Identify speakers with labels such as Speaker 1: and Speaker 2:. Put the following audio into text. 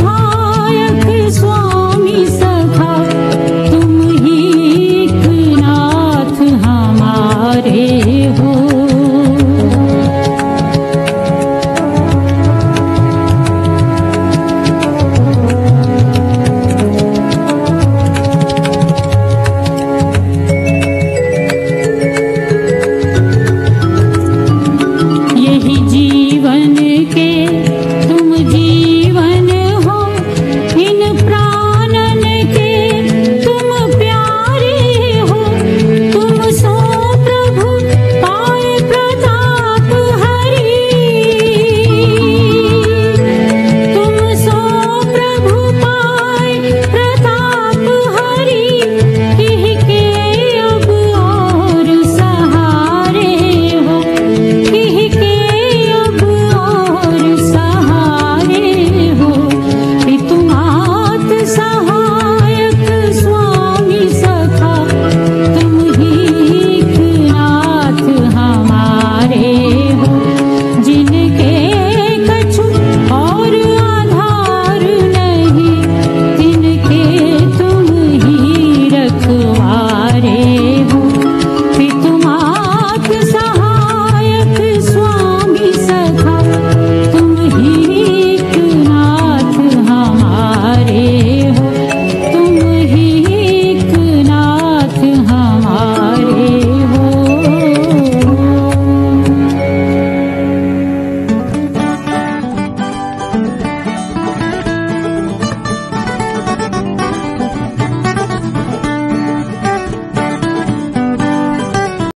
Speaker 1: जहाँ